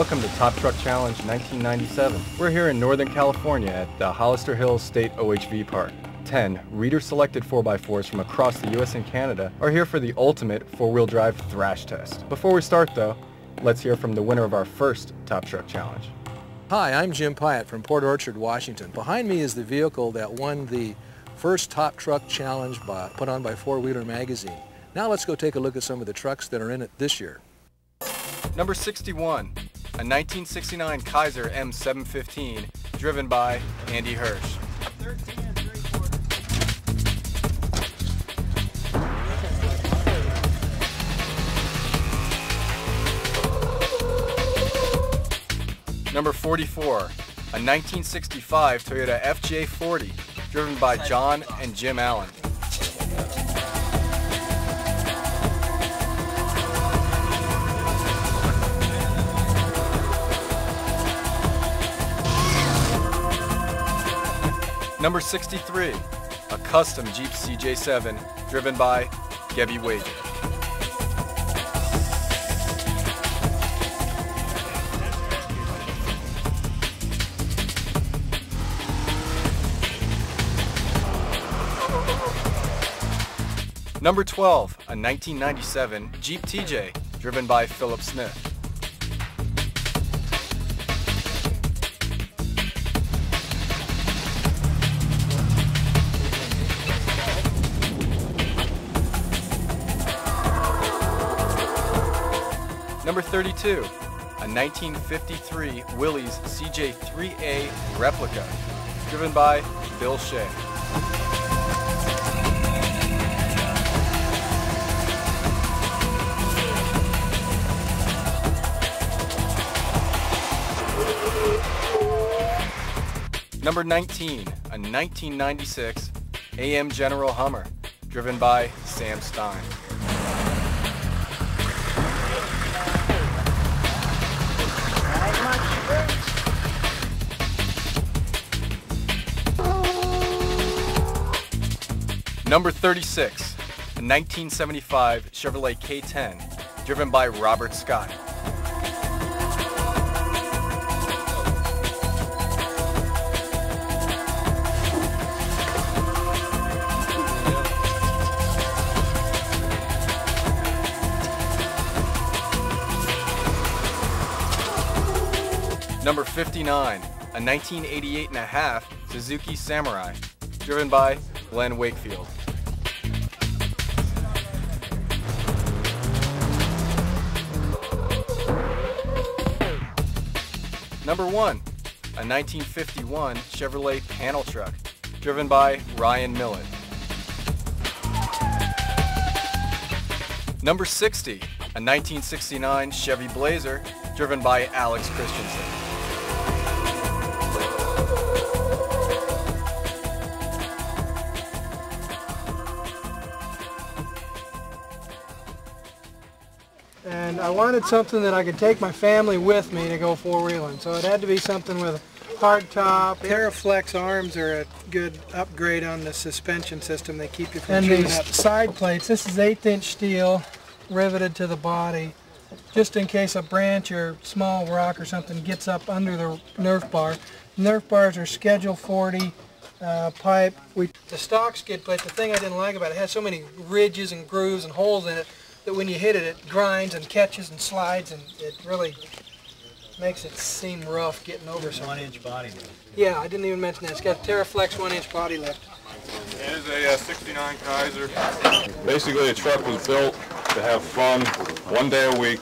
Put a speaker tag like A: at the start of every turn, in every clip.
A: welcome to Top Truck Challenge 1997. We're here in Northern California at the Hollister Hills State OHV Park. 10 reader-selected 4x4s from across the US and Canada are here for the ultimate four-wheel drive thrash test. Before we start though, let's hear from the winner of our first Top Truck Challenge.
B: Hi, I'm Jim Pyatt from Port Orchard, Washington. Behind me is the vehicle that won the first Top Truck Challenge by, put on by Four Wheeler Magazine. Now let's go take a look at some of the trucks that are in it this year.
A: Number 61, a 1969 Kaiser M715 driven by Andy Hirsch. Number 44, a 1965 Toyota FJ40 driven by John and Jim Allen. Number 63, a custom Jeep CJ7 driven by Gebby Wager. Number 12, a 1997 Jeep TJ driven by Philip Smith. Number 32, a 1953 Willys CJ3A replica, driven by Bill Shea. Number 19, a 1996 AM General Hummer, driven by Sam Stein. Number 36, a 1975 Chevrolet K10, driven by Robert Scott. Number 59, a 1988 and a half Suzuki Samurai, driven by Glenn Wakefield. Number 1, a 1951 Chevrolet panel truck, driven by Ryan Millett. Number 60, a 1969 Chevy Blazer, driven by Alex Christensen.
C: I wanted something that I could take my family with me to go four-wheeling. So it had to be something with a hard top. TeraFlex arms are a good upgrade on the suspension system. They keep you from And these up. side plates, this is eighth-inch steel riveted to the body just in case a branch or small rock or something gets up under the Nerf bar. Nerf bars are Schedule 40 uh, pipe. We, the stock skid plate, the thing I didn't like about it, it has so many ridges and grooves and holes in it that when you hit it, it grinds and catches and slides, and it really makes it seem rough getting over something.
D: One inch body lift.
C: Yeah, I didn't even mention that. It's got TeraFlex one inch body lift.
E: It is a uh, 69 Kaiser. Basically, the truck was built to have fun one day a week.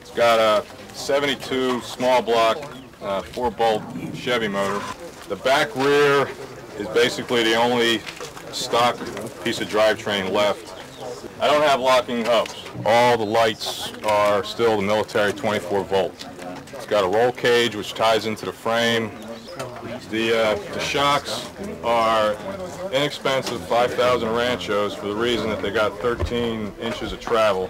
E: It's got a 72 small block, uh, four bolt Chevy motor. The back rear is basically the only stock piece of drivetrain left. I don't have locking hubs. All the lights are still the military 24 volt. It's got a roll cage which ties into the frame. The, uh, the shocks are inexpensive 5,000 Ranchos for the reason that they got 13 inches of travel.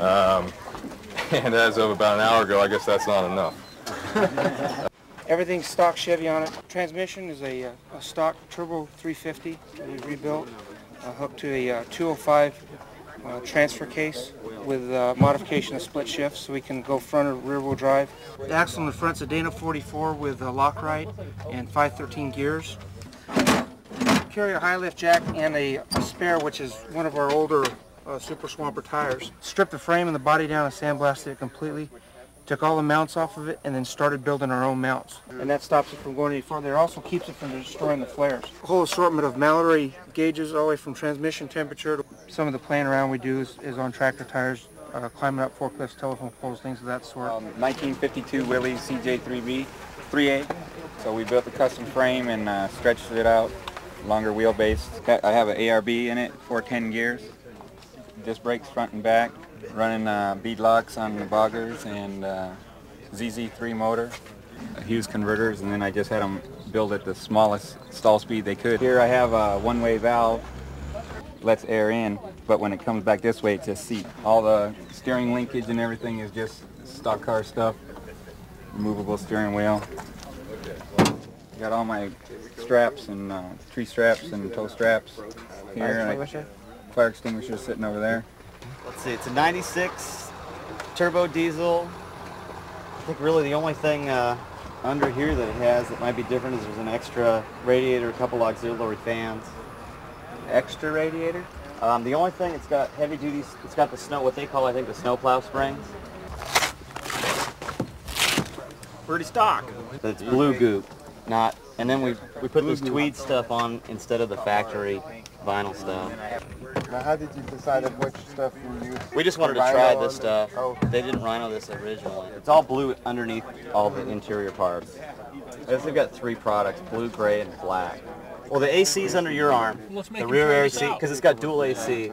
E: Um, and as of about an hour ago, I guess that's not enough.
C: Everything's stock Chevy on it. Transmission is a, a stock turbo 350 we rebuilt uh, hooked to a uh, 205
D: uh, transfer case with uh, modification of split shifts so we can go front or rear wheel drive. The axle in the front's a Dana 44 with a lock Lock-Right and 513 gears. Carry a high lift jack and a, a spare which is one of our older uh, Super Swamper tires. Stripped the frame and the body down and sandblasted it completely. Took all the mounts off of it and then started building our own mounts. And that stops it from going any farther. It also keeps it from destroying the flares. A whole assortment of Mallory gauges all the way from transmission temperature. To some of the playing around we do is, is on tractor tires, uh, climbing up forklifts, telephone poles, things of that sort.
F: Um, 1952 Willys CJ3B, 3A. So we built the custom frame and uh, stretched it out, longer wheelbase. I have an ARB in it, 410 gears. Disc brakes front and back running uh, bead locks on the boggers and uh, ZZ3 motor, Hughes converters, and then I just had them build at the smallest stall speed they could. Here I have a one-way valve, lets air in, but when it comes back this way, it's just seat. All the steering linkage and everything is just stock car stuff, removable steering wheel. Got all my straps and uh, tree straps and tow straps here. Fire extinguisher? Fire extinguisher sitting over there.
G: Let's see, it's a 96 turbo diesel. I think really the only thing uh, under here that it has that might be different is there's an extra radiator, a couple auxiliary fans.
F: Extra radiator?
G: Um, the only thing, it's got heavy duty, it's got the snow, what they call, I think, the snowplow springs. Pretty stock. It's blue goop, not, and then we, we put this tweed stuff on instead of the factory vinyl stuff.
H: Now, how did you decide which stuff you use?
G: We just wanted to try this stuff. Oh. They didn't rhino this originally. It's all blue underneath all the interior parts. I guess they've got three products, blue, gray, and black. Well, the AC is under your arm. The rear AC, because it's got dual AC.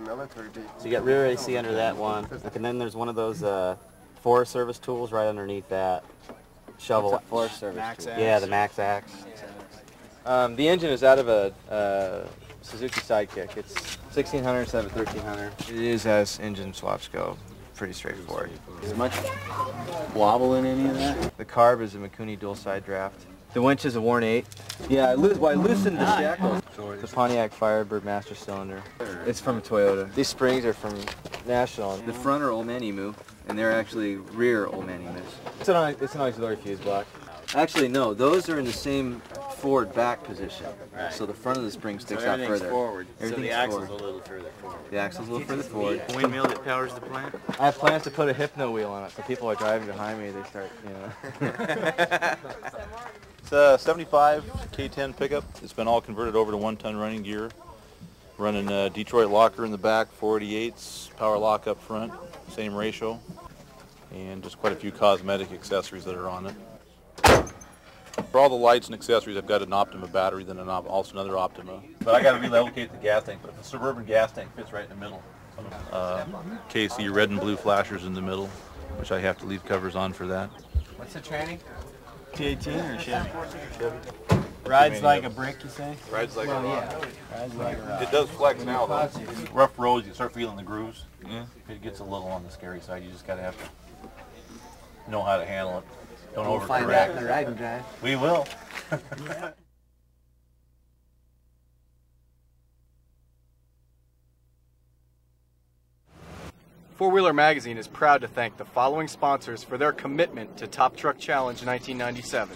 G: So you got rear AC under that one. And then there's one of those uh, Forest Service tools right underneath that. Shovel.
F: Forest Service
G: Max Yeah, the Max Axe.
I: Um, the engine is out of a uh, Suzuki Sidekick. It's 1600 instead of 1300.
J: It is as engine swaps go. Pretty straightforward.
G: Is much wobble in any of that?
J: The carb is a Mikuni dual side draft. The winch is a Warn 8.
G: Yeah, I, lo well, I loosened the shackles.
J: The Pontiac Firebird master cylinder. It's from Toyota. These springs are from National.
I: The front are Old Man Emu, and they're actually rear Old Man Emus.
J: It's an, it's an auxiliary fuse block.
I: Actually, no. Those are in the same forward back position. Right. So the front of the spring sticks
G: so
I: out further.
G: forward.
I: Everything's
G: so the axle's
I: forward.
G: a little further forward.
I: The axle's a little further forward.
G: The windmill that powers the plant?
J: I have plans to put a hypno wheel on it, so people are driving behind me, they start, you know.
K: it's a 75 K10 pickup. It's been all converted over to one-ton running gear. Running a Detroit locker in the back, 488s, power lock up front, same ratio, and just quite a few cosmetic accessories that are on it. For all the lights and accessories, I've got an Optima battery, then an, also another Optima. But I got to relocate the gas tank, but the Suburban gas tank fits right in the middle. Uh, KC red and blue flashers in the middle, which I have to leave covers on for that.
G: What's the tranny? T18 or Chevy?
K: Chevy.
G: Rides like a brick, you say?
K: Rides like
G: well,
K: a
G: rock. Yeah. Rides like a rock.
K: It does flex now, though. Rough roads, you start feeling the grooves. Yeah. It gets a little on the scary side. You just got to have to know how to handle it. Don't
G: we'll
K: overcorrect.
G: find out in the ride and drive.
K: We will.
A: Four Wheeler Magazine is proud to thank the following sponsors for their commitment to Top Truck Challenge 1997.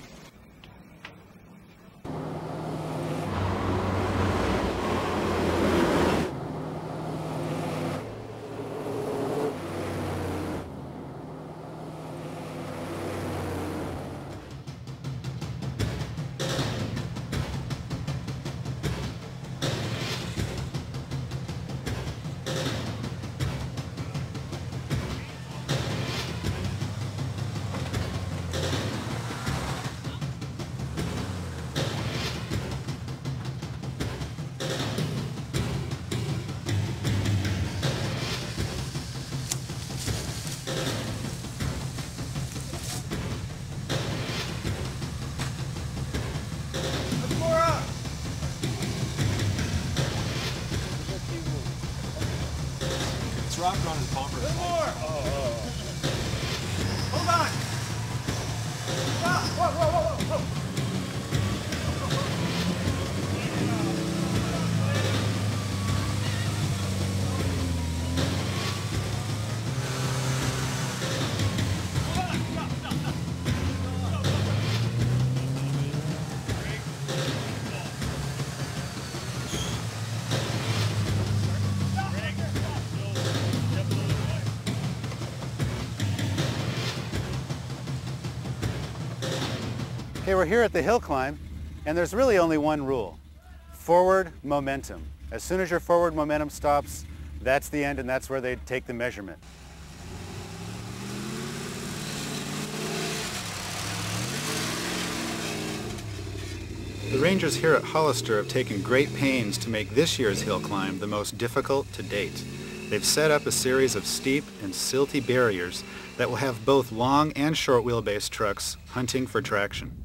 L: We're here at the hill climb, and there's really only one rule. Forward momentum. As soon as your forward momentum stops, that's the end and that's where they take the measurement. The rangers here at Hollister have taken great pains to make this year's hill climb the most difficult to date. They've set up a series of steep and silty barriers that will have both long and short wheelbase trucks hunting for traction.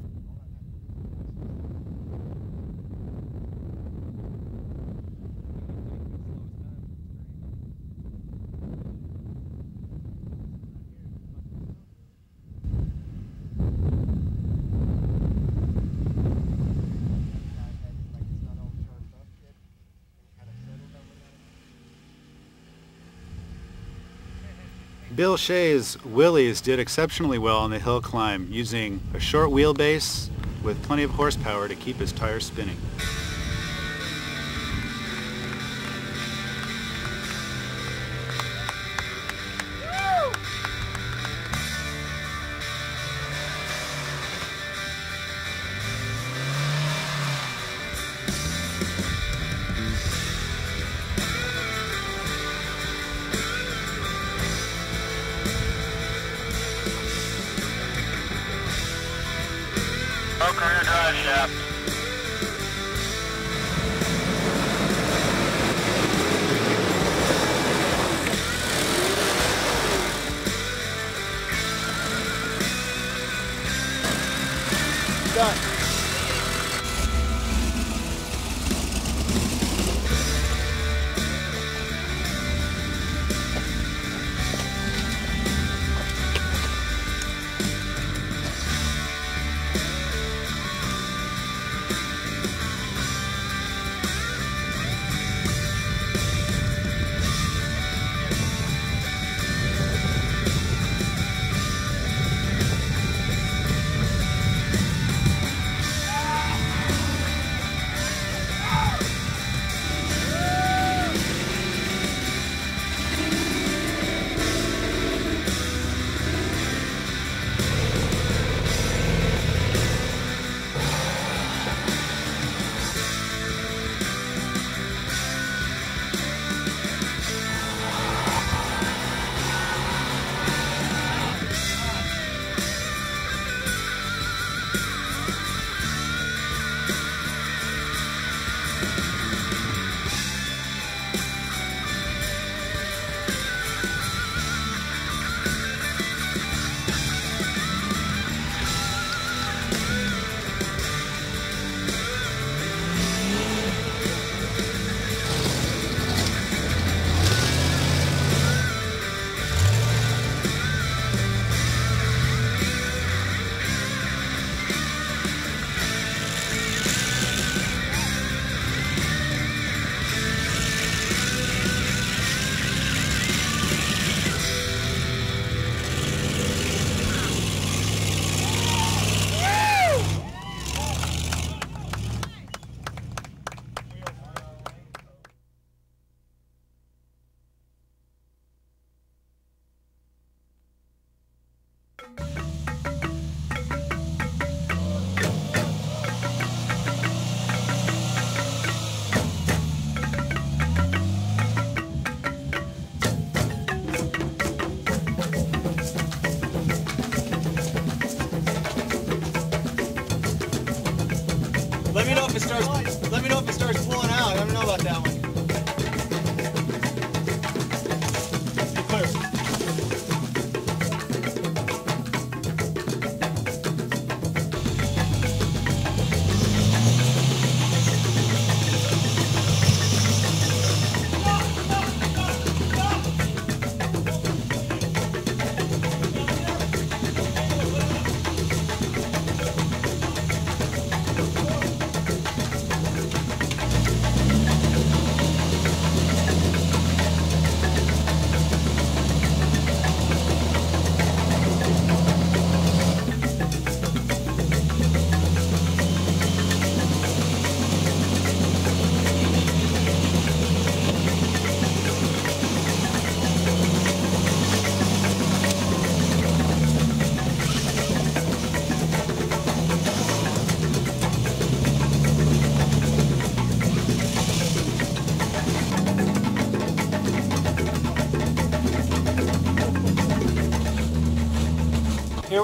L: Bill Shea's Willys did exceptionally well on the hill climb using a short wheelbase with plenty of horsepower to keep his tires spinning.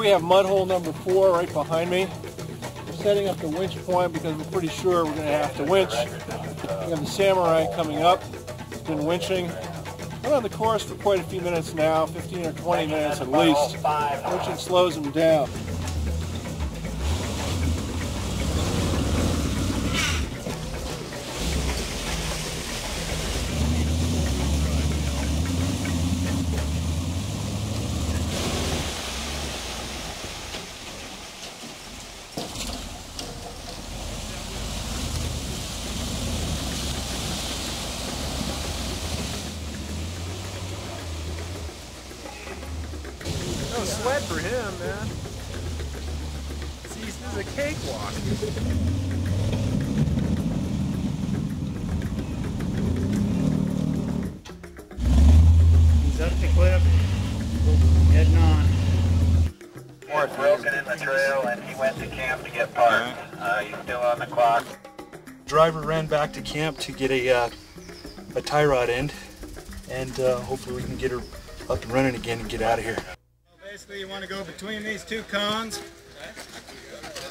M: We have mud hole number four right behind me. We're setting up the winch point because we're pretty sure we're going to have to winch. We have the Samurai coming up. It's been winching. Been on the course for quite a few minutes now, 15 or 20 minutes at least. Winching slows them down.
N: Sweat for him, man. See, this is a cakewalk.
O: He's up the cliff, heading on.
P: was broken in the trail and he went to camp to get parts. Uh, he's still on the clock.
Q: Driver ran back to camp to get a, uh, a tie rod end, and uh, hopefully we can get her up and running again and get out of here.
O: Basically, you want to go between these two cones,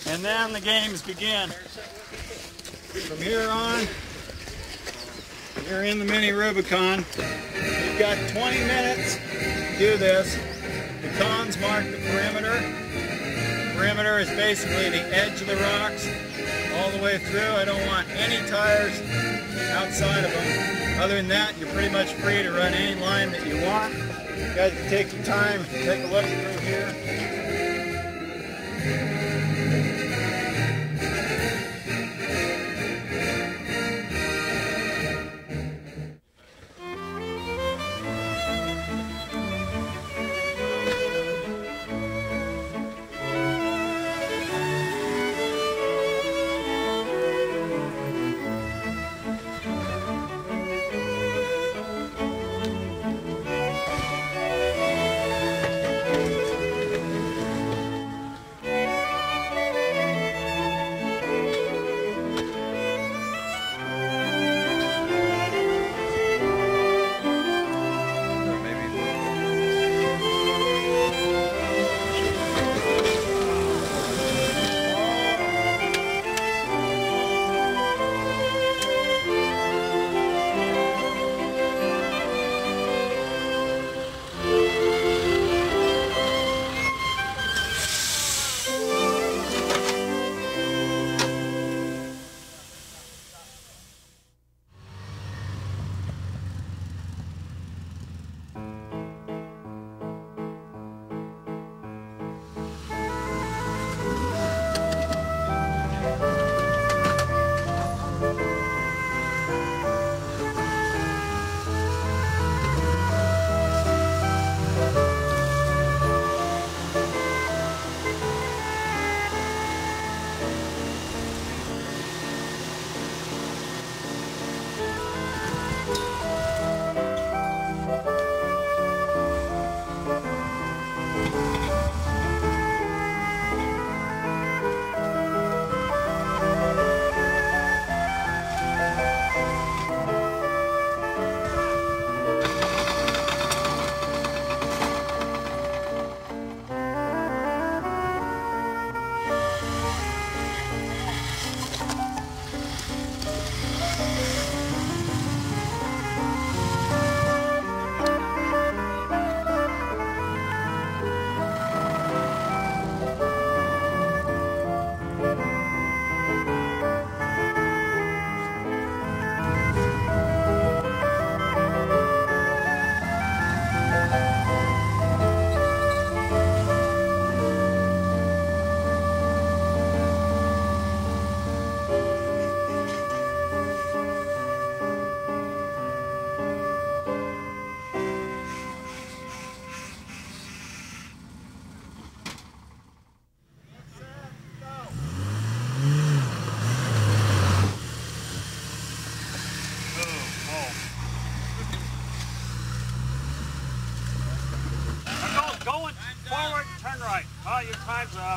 O: and then the games begin. From here on, you're in the mini Rubicon. You've got 20 minutes to do this. The cones mark the perimeter. The perimeter is basically the edge of the rocks all the way through. I don't want any tires outside of them. Other than that, you're pretty much free to run any line that you want. You guys can take some time, take a look through here.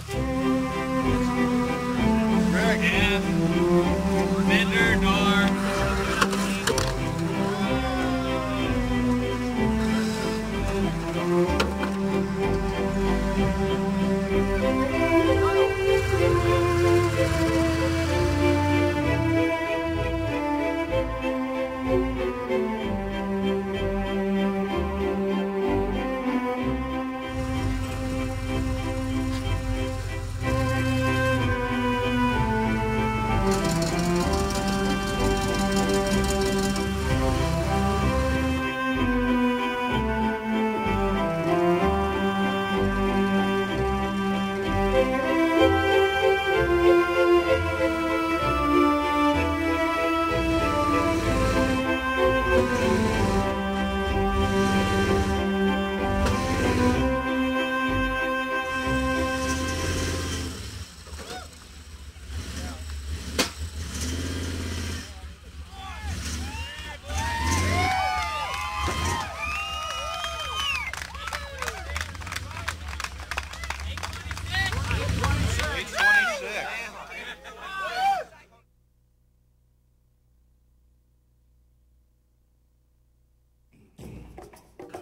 N: Time's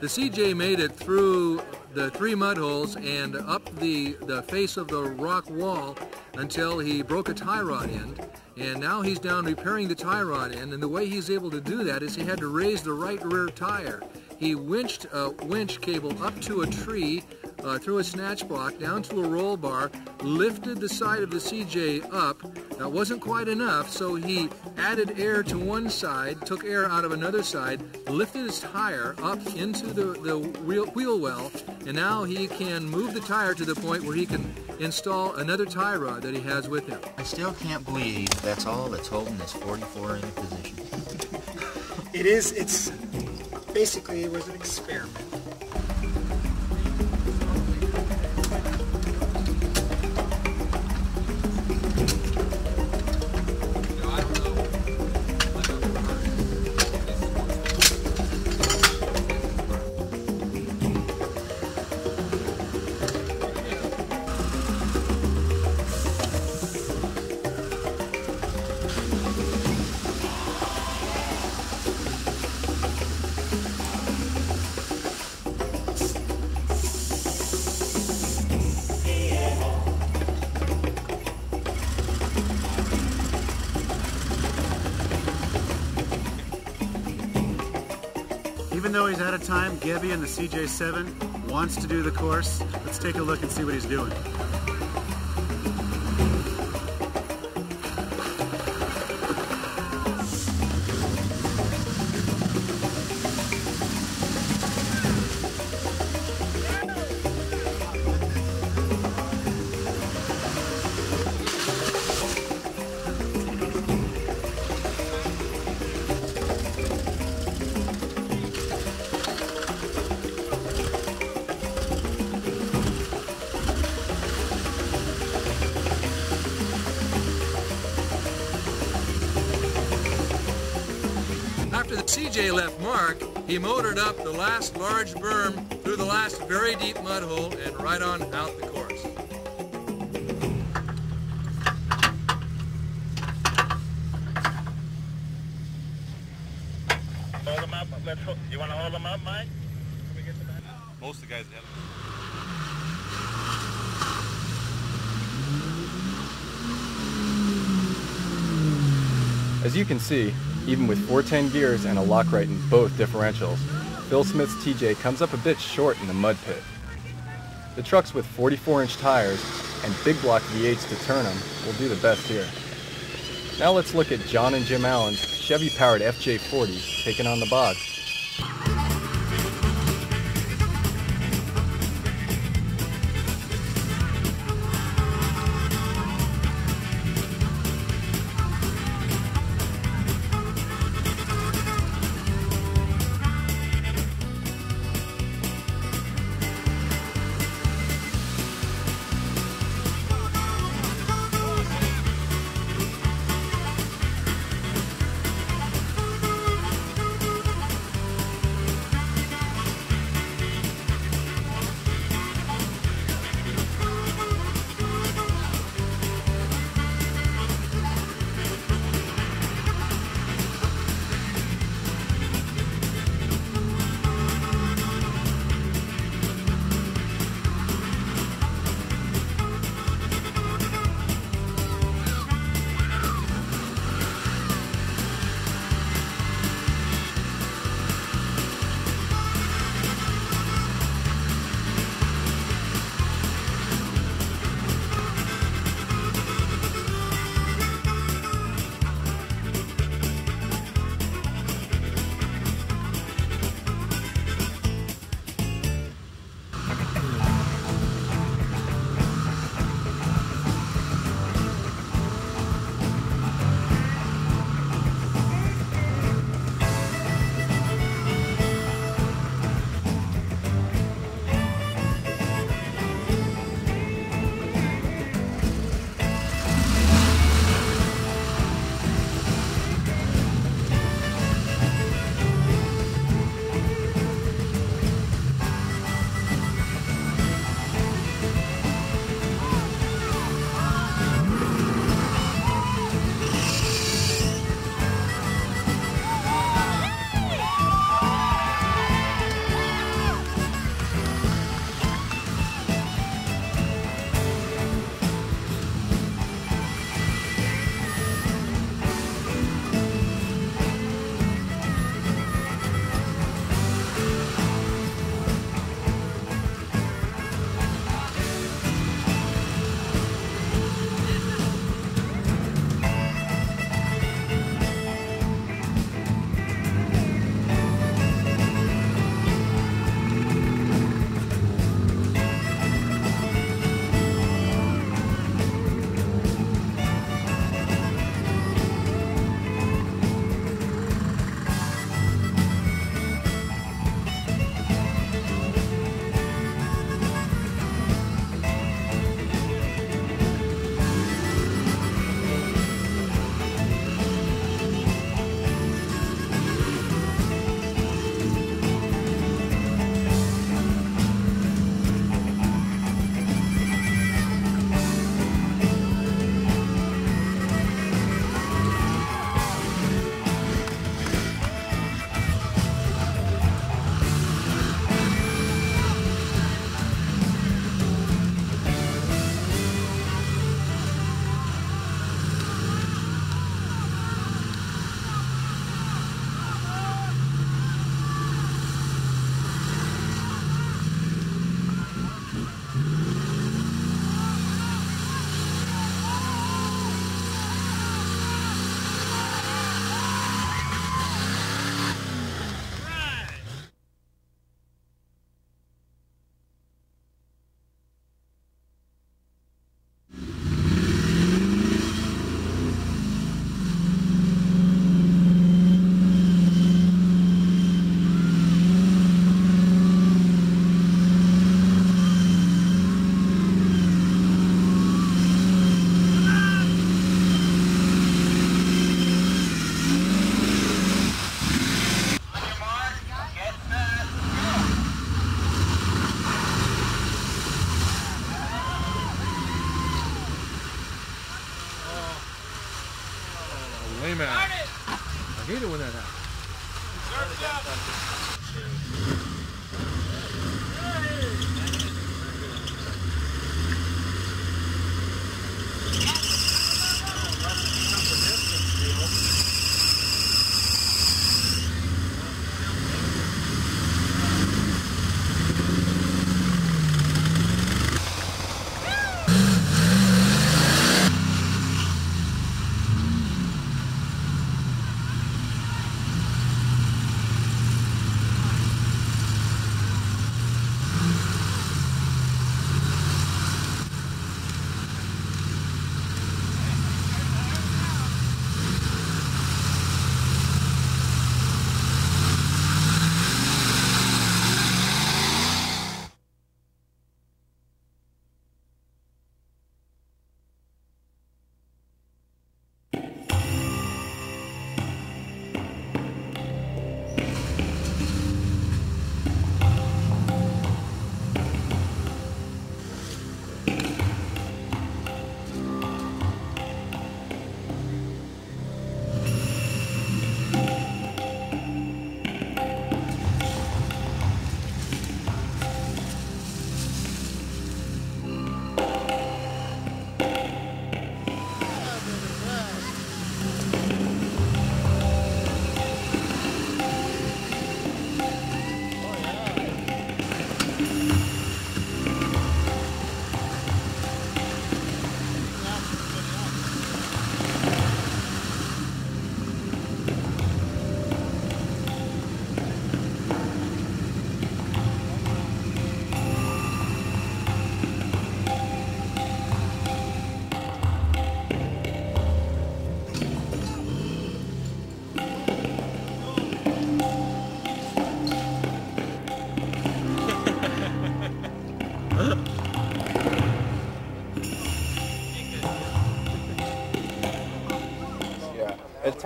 B: The CJ made it through the three mud holes and up the, the face of the rock wall until he broke a tie rod end. And now he's down repairing the tie rod end. And the way he's able to do that is he had to raise the right rear tire. He winched a winch cable up to a tree, uh, through a snatch block, down to a roll bar, lifted the side of the CJ up. That wasn't quite enough, so he added air to one side, took air out of another side, lifted his tire up into the, the wheel, wheel well, and now he can move the tire to the point where he can install another tie rod that he has with him.
R: I still can't believe that's all that's holding this 44 in position.
C: It is, it's, basically it was an experiment.
S: The CJ7 wants to do the course. Let's take a look and see what he's doing.
B: CJ left Mark, he motored up the last large berm through the last very deep mud hole and right on out the course.
P: Hold them up. Let's. ho- You want to hold them up, Mike?
K: Most of the guys have.
A: As you can see, even with 410 gears and a Lock-Right in both differentials, Phil Smith's TJ comes up a bit short in the mud pit. The trucks with 44-inch tires and big block V8s to turn them will do the best here. Now let's look at John and Jim Allen's Chevy-powered FJ40 taking on the bog.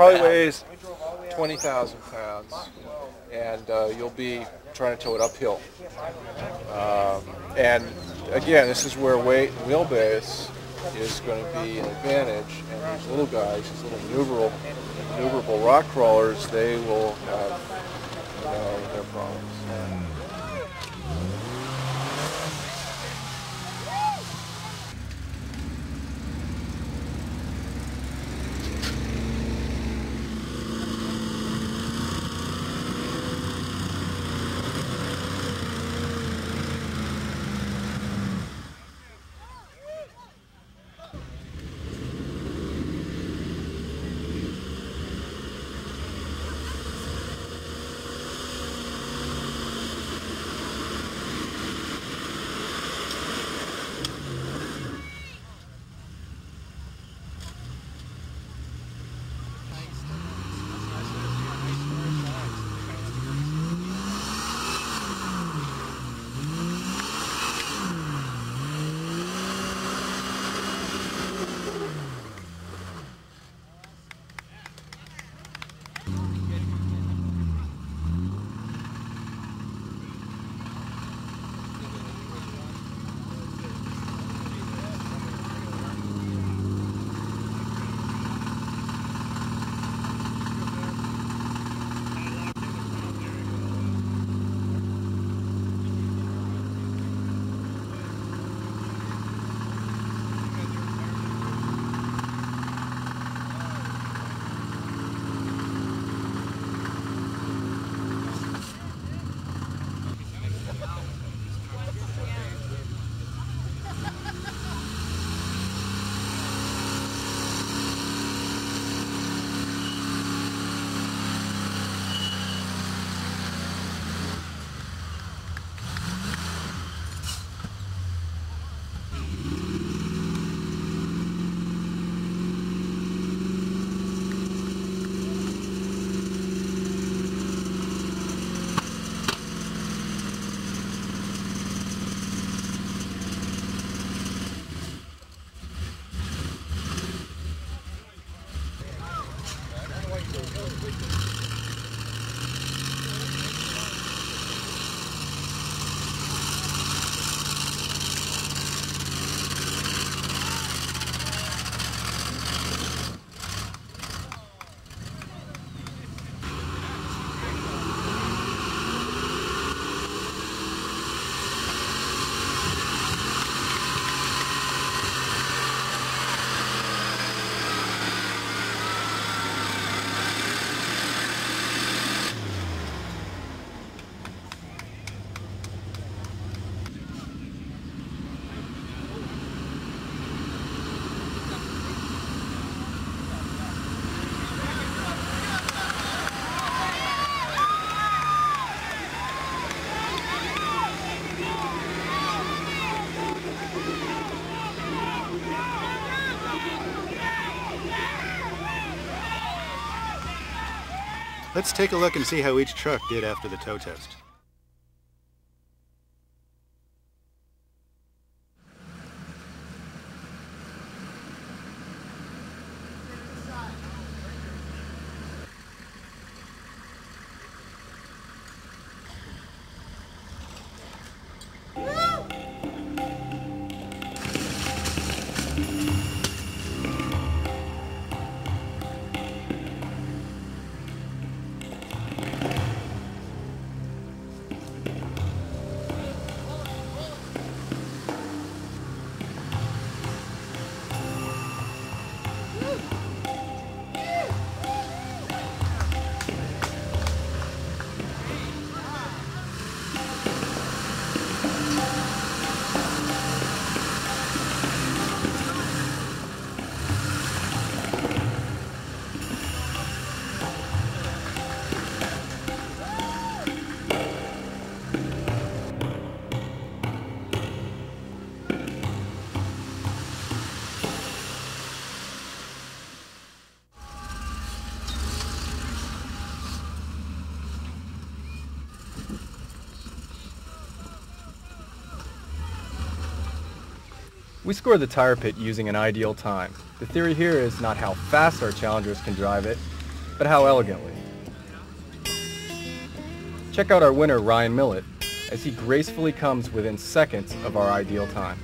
T: Probably weighs 20,000 pounds, and uh, you'll be trying to tow it uphill. Um, and again, this is where weight and wheelbase is going to be an advantage, and these little guys, these little maneuverable, maneuverable rock crawlers, they will have you know, their problems.
L: Let's take a look and see how each truck did after the tow test.
A: We score the tire pit using an ideal time. The theory here is not how fast our challengers can drive it, but how elegantly. Check out our winner Ryan Millett as he gracefully comes within seconds of our ideal time.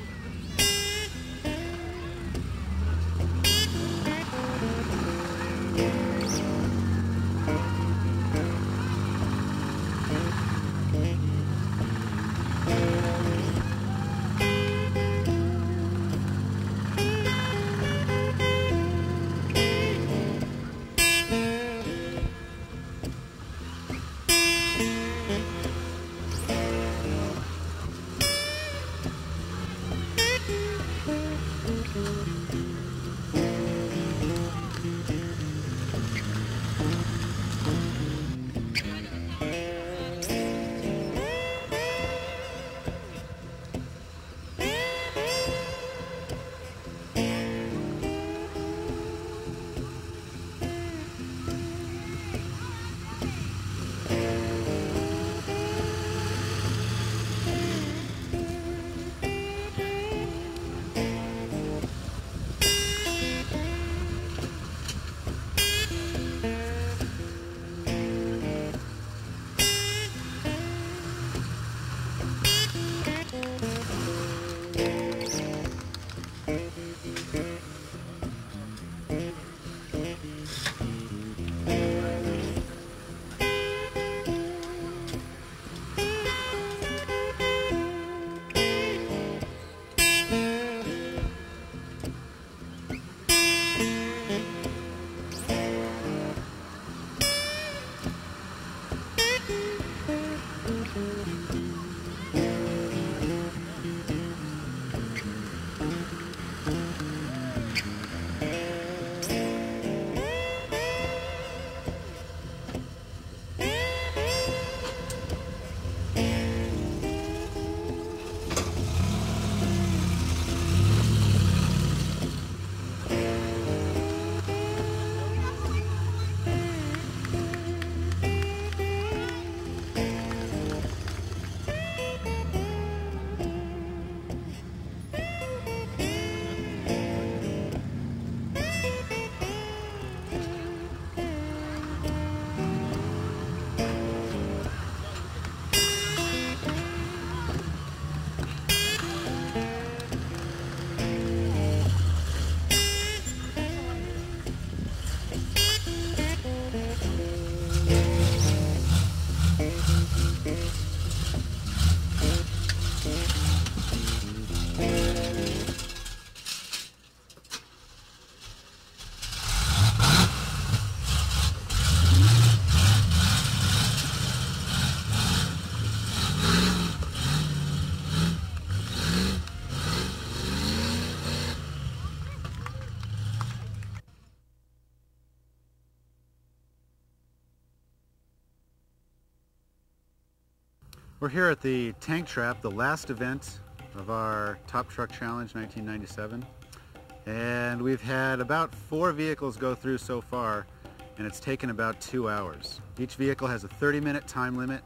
L: We're here at the Tank Trap, the last event of our Top Truck Challenge 1997. And we've had about four vehicles go through so far. and it's taken about two hours. Each vehicle has a 30-minute time limit.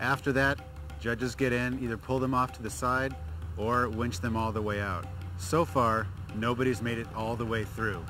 L: After that, judges get in, either pull them off to the side or winch them all the way out. So far, nobody's made it all the way through.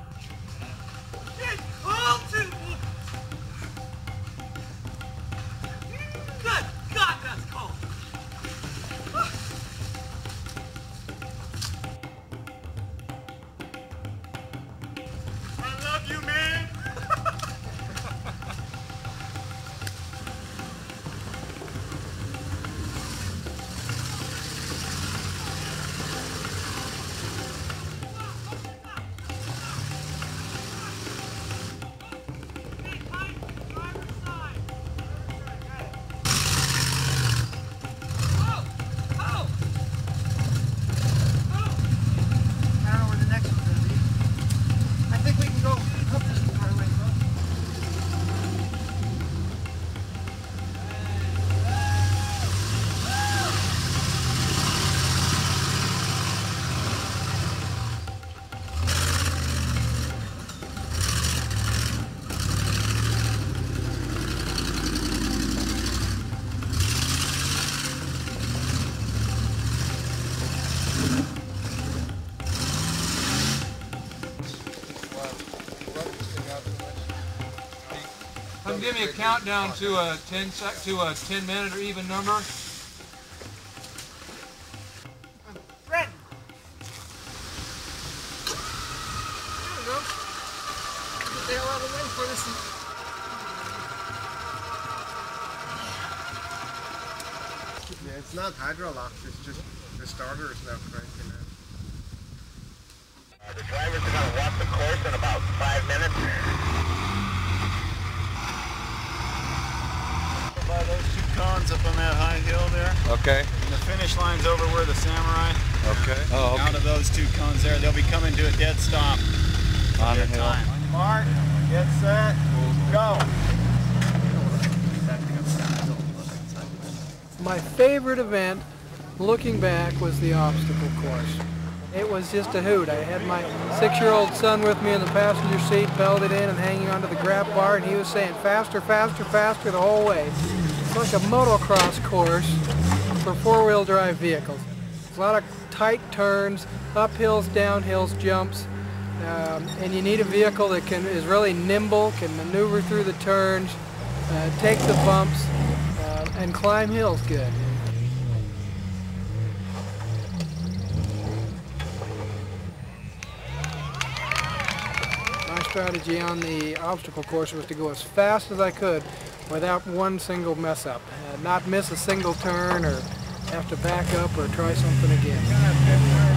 B: Come give me a countdown to a 10 sec to a 10 minute or even number.
N: Fred. There we go. Get the hell out of the way for this.
H: Yeah, it's not hydrolocked, it's just the starter is not cranking it.
P: The drivers are going to walk the course in about five minutes.
S: By those two cones up on that high hill there.
A: Okay.
S: And the finish line's over where the samurai.
A: Okay. Oh, okay.
S: Out of those two cones there, they'll be coming to a dead stop.
A: On the
S: Their
A: hill.
S: time. On your mark, get set, go.
C: My favorite event, looking back, was the obstacle course. It was just a hoot. I had my six-year-old son with me in the passenger seat, belted in and hanging onto the grab bar, and he was saying faster, faster, faster the whole way. It's like a motocross course for four-wheel drive vehicles. It's A lot of tight turns, uphills, downhills, jumps, um, and you need a vehicle that can is really nimble, can maneuver through the turns, uh, take the bumps, uh, and climb hills good. My strategy on the obstacle course was to go as fast as I could without one single mess up. Uh, not miss a single turn or have to back up or try something again.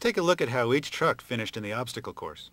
L: Let's take a look at how each truck finished in the obstacle course.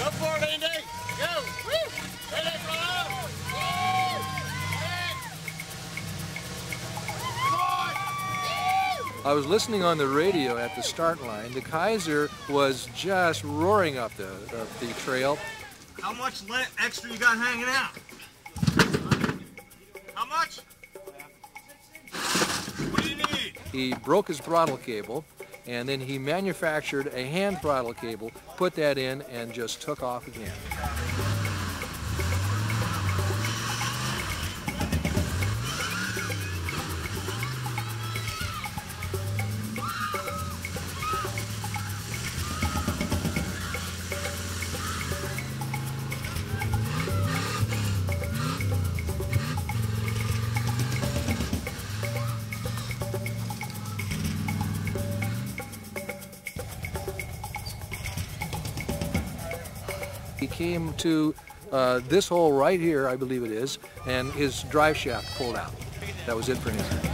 U: Go for it, Andy. Go. Woo. Let it go.
B: I was listening on the radio at the start line. The Kaiser was just roaring up the, up the trail.
U: How much extra you got hanging out? How much? What do you need?
B: He broke his throttle cable, and then he manufactured a hand throttle cable, put that in, and just took off again. To uh, this hole right here, I believe it is, and his drive shaft pulled out. That was it for him.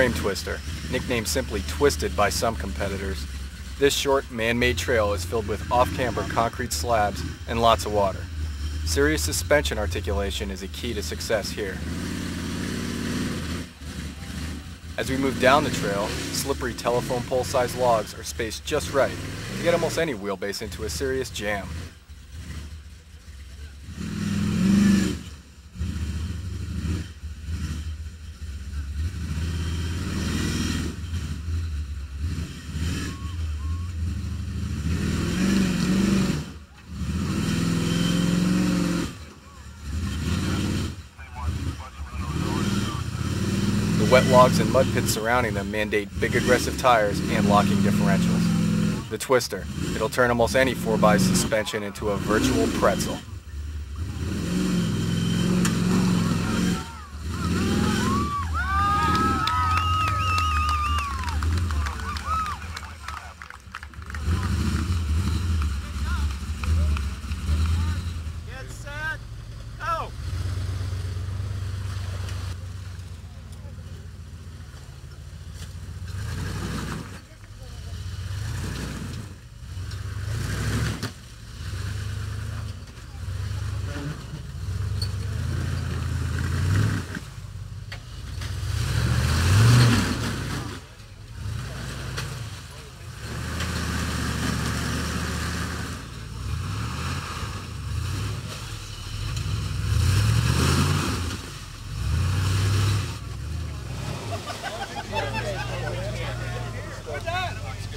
A: Frame twister, nicknamed simply Twisted by some competitors. This short, man-made trail is filled with off-camber concrete slabs and lots of water. Serious suspension articulation is a key to success here. As we move down the trail, slippery telephone pole-sized logs are spaced just right to get almost any wheelbase into a serious jam. The wet logs and mud pits surrounding them mandate big aggressive tires and locking differentials. The twister, it'll turn almost any 4x suspension into a virtual pretzel.
U: Get set. Go.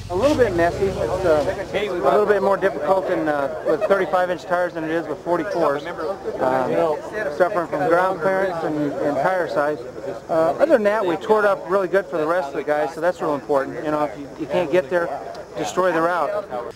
V: A little bit messy. It's uh, a little bit more difficult in, uh, with 35-inch tires than it is with 44s. Um, suffering from ground clearance and, and tire size. Uh, other than that, we tore it up really good for the rest of the guys, so that's real important. You know, if you, you can't get there, destroy the route.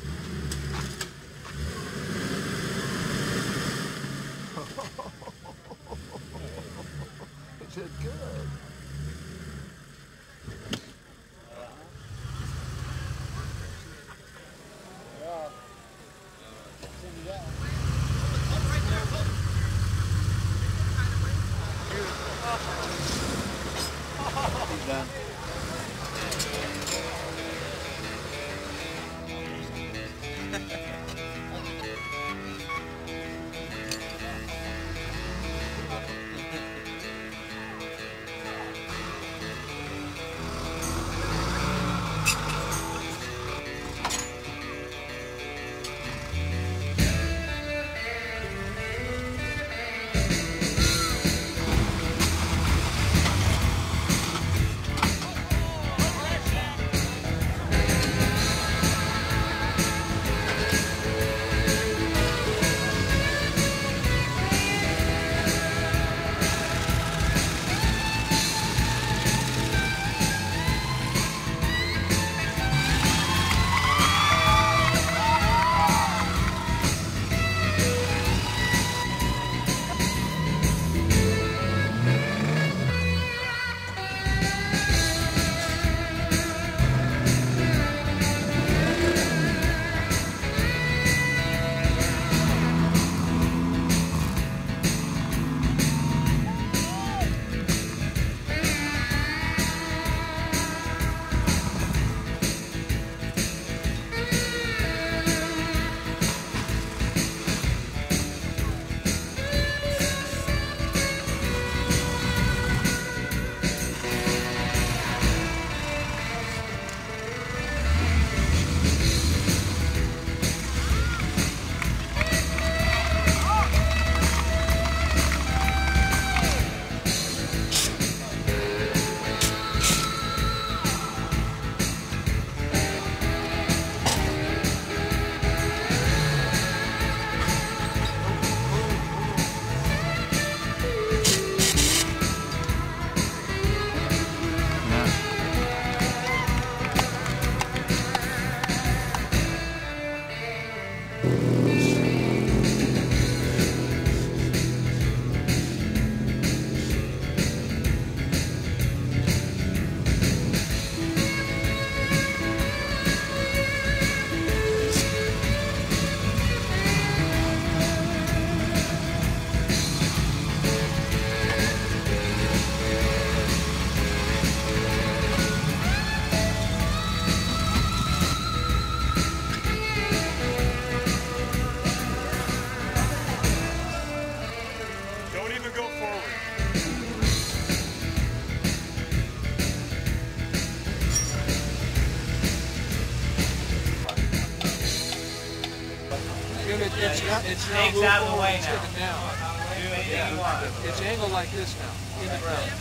W: Snake's out of the way
B: forward, it's
W: now.
B: sticking down. Yeah. It's angled like this now, in the ground.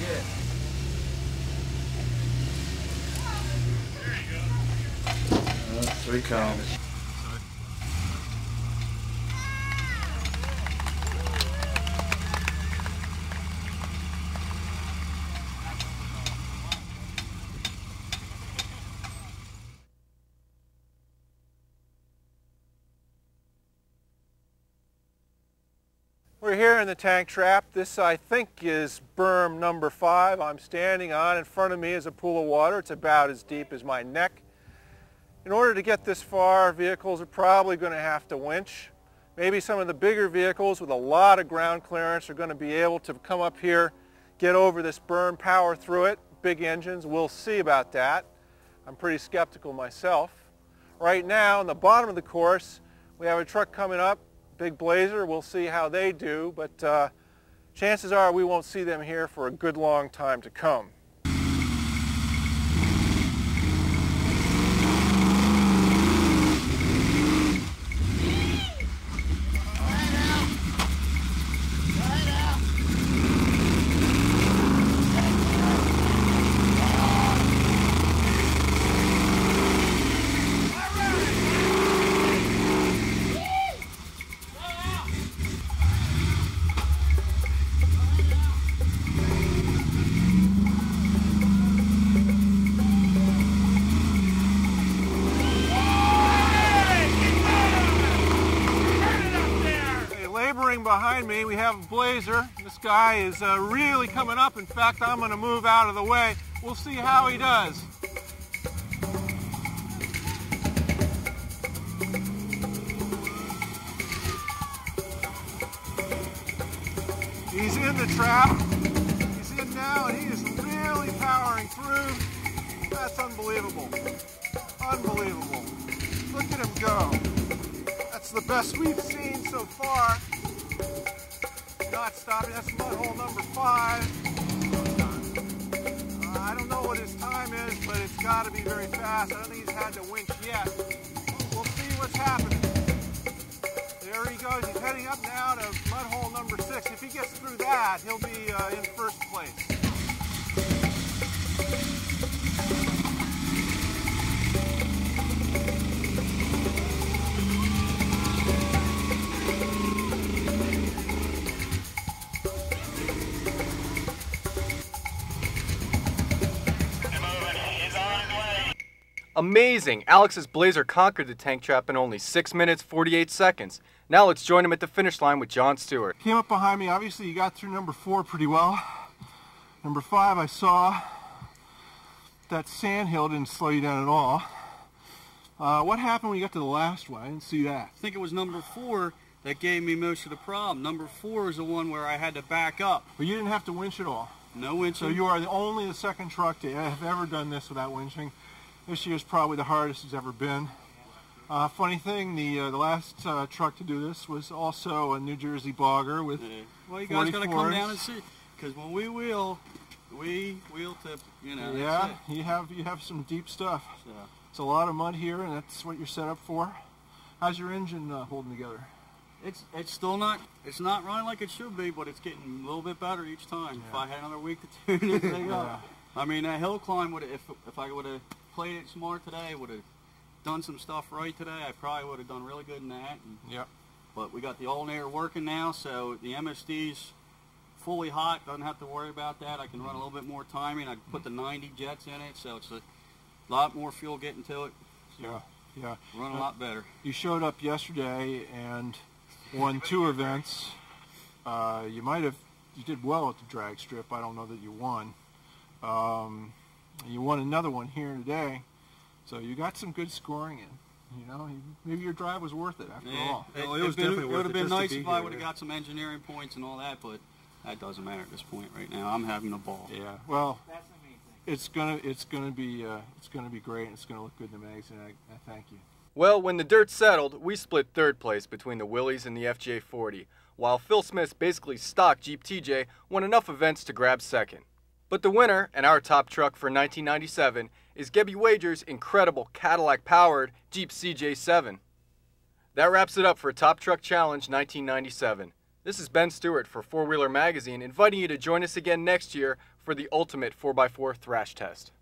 B: Good.
K: Three cones.
M: We're here in the tank trap. This, I think, is berm number five. I'm standing on. In front of me is a pool of water. It's about as deep as my neck. In order to get this far, vehicles are probably going to have to winch. Maybe some of the bigger vehicles with a lot of ground clearance are going to be able to come up here, get over this berm, power through it. Big engines, we'll see about that. I'm pretty skeptical myself. Right now, in the bottom of the course, we have a truck coming up, big Blazer. We'll see how they do, but uh, chances are we won't see them here for a good long time to come. Blazer. This guy is uh, really coming up. In fact, I'm going to move out of the way. We'll see how he does. He's in the trap. He's in now, and he is really powering through. That's unbelievable. Unbelievable. Look at him go. That's the best we've seen so far. Not stopping. That's mud hole number five. Uh, I don't know what his time is, but it's got to be very fast. I don't think he's had to winch yet. We'll see what's happening. There he goes. He's heading up now to mud hole number six. If he gets through that, he'll be uh, in first place.
A: Amazing! Alex's Blazer conquered the tank trap in only 6 minutes 48 seconds. Now let's join him at the finish line with John Stewart.
M: Came up behind me. Obviously, you got through number four pretty well. Number five, I saw that sand hill didn't slow you down at all. Uh, what happened when you got to the last one? I didn't see that.
X: I think it was number four that gave me most of the problem. Number four is the one where I had to back up.
M: But you didn't have to winch at all.
X: No winching.
M: So you are the only the second truck to have ever done this without winching. This year's probably the hardest it's ever been. Uh, funny thing, the uh, the last uh, truck to do this was also a New Jersey bogger with
X: Well, you guys got to come down and see. Because when we wheel, we wheel to, you know,
M: yeah, you have you have some deep stuff.
X: So,
M: It's a lot of mud here, and that's what you're set up for. How's your engine uh, holding together?
X: it's it's still not it's not running like it should be, but it's getting a little bit better each time. If I had another week to tune it, up, I mean that hill climb would if if I would have played it some more today, would have done some stuff right today. I probably would have done really good in that. And,
M: Yep.
X: But we got the alternator working now, so the MSD's fully hot. Doesn't have to worry about that. I can run a little bit more timing. I put the 90 jets in it, so it's a lot more fuel getting to it. So
M: Yeah, yeah.
X: Run a
M: Uh,
X: lot better.
M: You showed up yesterday and won two events. Uh, you might have, you did well at the drag strip. I don't know that you won. Um, you won another one here today, so you got some good scoring in. You know, maybe your drive was worth it after all.
X: It, would have been nice if I would have got some engineering points and all that, but that doesn't matter at this point right now. I'm having a ball.
M: Yeah. Well, it's gonna it's gonna be uh, it's gonna be great. and It's gonna look good in the magazine. I, I thank you.
A: Well, when the dirt settled, we split third place between the Willys and the FJ40, while Phil Smith's basically stock Jeep TJ won enough events to grab second. But the winner, and our top truck for 1997, is Gebby Wager's incredible Cadillac-powered Jeep CJ7. That wraps it up for Top Truck Challenge 1997. This is Ben Stewart for Four Wheeler Magazine, inviting you to join us again next year for the ultimate 4x4 thrash test.